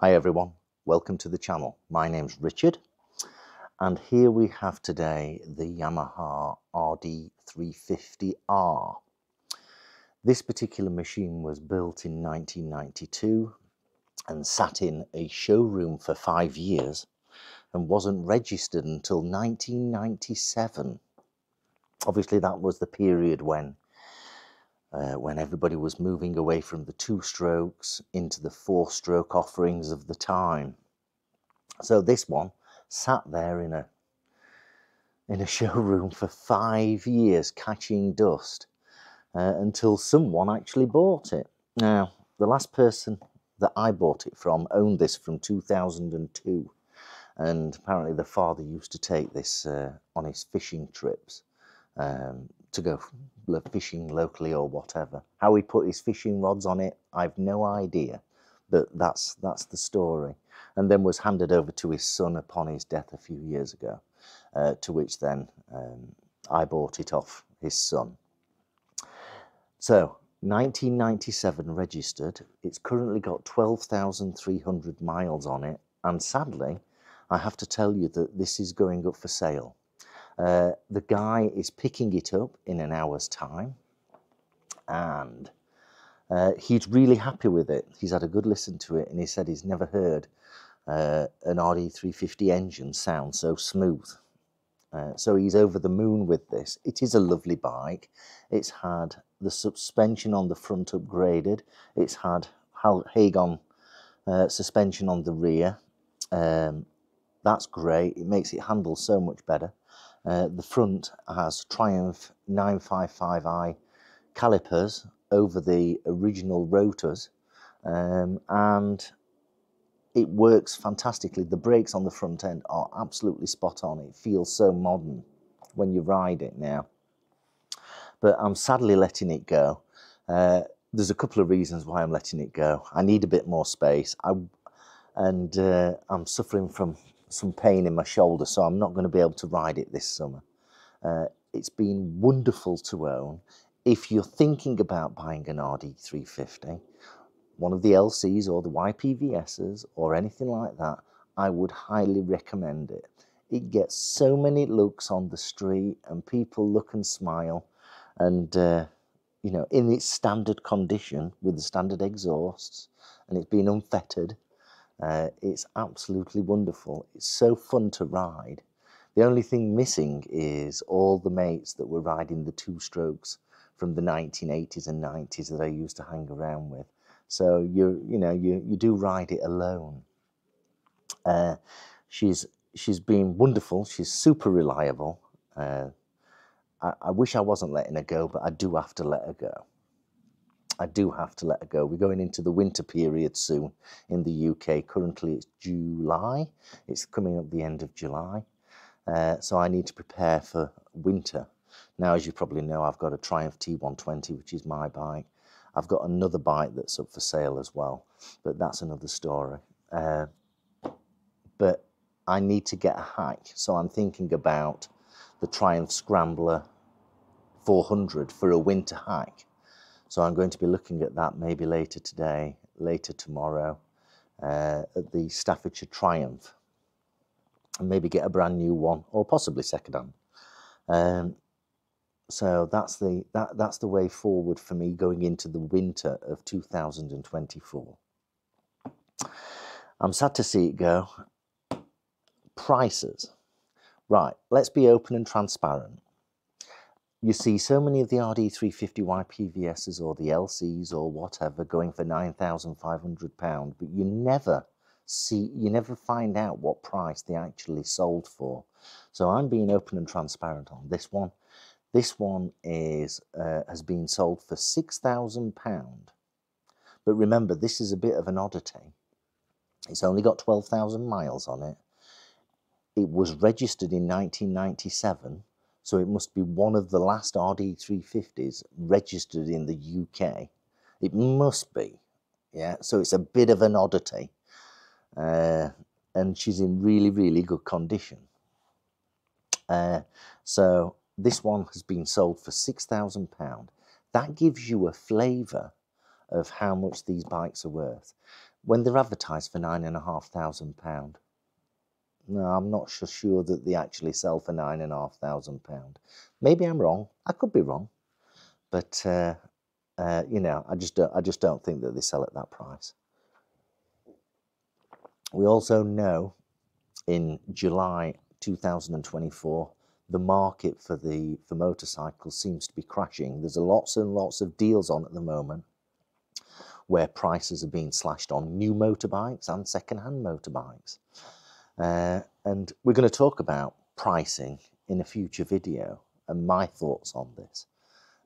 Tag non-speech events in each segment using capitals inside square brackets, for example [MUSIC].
Hi everyone, welcome to the channel. My name's Richard and here we have today the Yamaha RD350R. This particular machine was built in 1992 and sat in a showroom for five years and wasn't registered until 1997. Obviously that was the period when uh, when everybody was moving away from the two strokes into the four stroke offerings of the time. So this one sat there in a in a [LAUGHS] showroom for five years catching dust uh, until someone actually bought it. Now, the last person that I bought it from owned this from 2002 and apparently the father used to take this uh, on his fishing trips um, to go fishing locally or whatever. How he put his fishing rods on it, I've no idea, but that's that's the story. And then was handed over to his son upon his death a few years ago, uh, to which then um, I bought it off his son. So 1997 registered. It's currently got 12,300 miles on it, and sadly, I have to tell you that this is going up for sale. Uh, the guy is picking it up in an hour's time and uh, he's really happy with it. He's had a good listen to it and he said he's never heard uh, an RD350 engine sound so smooth. Uh, so he's over the moon with this. It is a lovely bike. It's had the suspension on the front upgraded. It's had Hagon uh, suspension on the rear. Um, that's great. It makes it handle so much better. Uh, the front has Triumph 955i calipers over the original rotors um, and it works fantastically. The brakes on the front end are absolutely spot on. It feels so modern when you ride it now. But I'm sadly letting it go. Uh, there's a couple of reasons why I'm letting it go. I need a bit more space. I, and uh, I'm suffering from some pain in my shoulder, so I'm not going to be able to ride it this summer. Uh, it's been wonderful to own. If you're thinking about buying an RD350, one of the LCs or the YPVSs or anything like that, I would highly recommend it. It gets so many looks on the street and people look and smile and uh, you know in its standard condition with the standard exhausts and it's been unfettered uh, it's absolutely wonderful. It's so fun to ride. The only thing missing is all the mates that were riding the two strokes from the 1980s and 90s that I used to hang around with. So you you know you you do ride it alone. Uh, she's she's been wonderful. She's super reliable. Uh, I, I wish I wasn't letting her go, but I do have to let her go. I do have to let her go. We're going into the winter period soon in the UK. Currently it's July. It's coming up the end of July. Uh, so I need to prepare for winter. Now, as you probably know, I've got a Triumph T120, which is my bike. I've got another bike that's up for sale as well, but that's another story. Uh, but I need to get a hike, so I'm thinking about the Triumph Scrambler 400 for a winter hike. So I'm going to be looking at that maybe later today, later tomorrow, uh, at the Staffordshire Triumph, and maybe get a brand new one or possibly secondhand. Um, so that's the that that's the way forward for me going into the winter of 2024. I'm sad to see it go. Prices. Right, let's be open and transparent you see so many of the RD350 YPVSs or the LCs or whatever going for £9,500, but you never see, you never find out what price they actually sold for. So I'm being open and transparent on this one. This one is uh, has been sold for £6,000. But remember, this is a bit of an oddity. It's only got 12,000 miles on it. It was registered in 1997 so it must be one of the last RD350s registered in the UK. It must be, yeah. So it's a bit of an oddity. Uh, and she's in really, really good condition. Uh, so this one has been sold for £6,000. That gives you a flavour of how much these bikes are worth when they're advertised for £9,500. No, I'm not so sure that they actually sell for nine and a half thousand pound. Maybe I'm wrong. I could be wrong, but uh, uh, you know, I just don't, I just don't think that they sell at that price. We also know in July 2024 the market for the for motorcycles seems to be crashing. There's lots and lots of deals on at the moment where prices are being slashed on new motorbikes and second-hand motorbikes. Uh, and we're going to talk about pricing in a future video and my thoughts on this.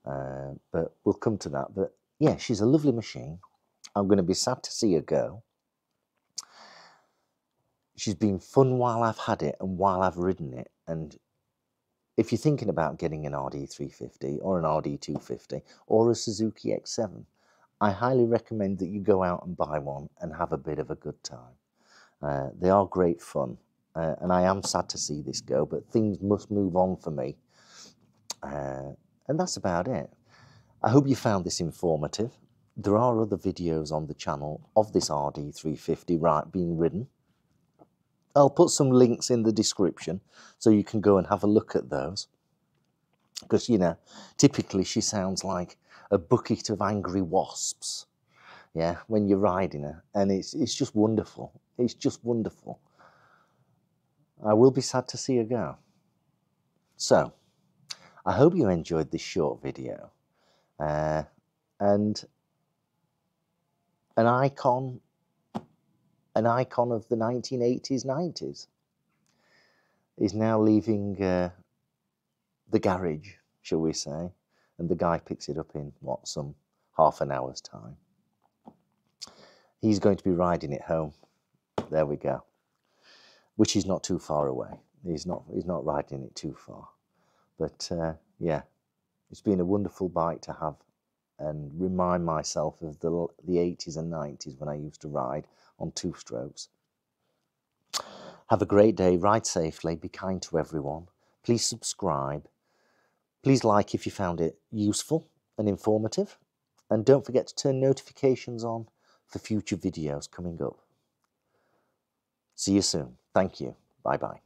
Uh, but we'll come to that. But yeah, she's a lovely machine. I'm going to be sad to see her go. She's been fun while I've had it and while I've ridden it. And if you're thinking about getting an RD350 or an RD250 or a Suzuki X7, I highly recommend that you go out and buy one and have a bit of a good time. Uh, they are great fun, uh, and I am sad to see this go, but things must move on for me. Uh, and that's about it. I hope you found this informative. There are other videos on the channel of this RD350 right being ridden. I'll put some links in the description so you can go and have a look at those. Because, you know, typically she sounds like a bucket of angry wasps, yeah, when you're riding her. And it's, it's just wonderful. It's just wonderful. I will be sad to see her go. So, I hope you enjoyed this short video. Uh, and an icon an icon of the 1980s, 90s, is now leaving uh, the garage, shall we say, and the guy picks it up in, what, some half an hour's time. He's going to be riding it home. There we go. Which is not too far away. He's not, he's not riding it too far. But uh, yeah, it's been a wonderful bike to have and remind myself of the, the 80s and 90s when I used to ride on two strokes. Have a great day, ride safely, be kind to everyone. Please subscribe. Please like if you found it useful and informative. And don't forget to turn notifications on for future videos coming up. See you soon. Thank you. Bye bye.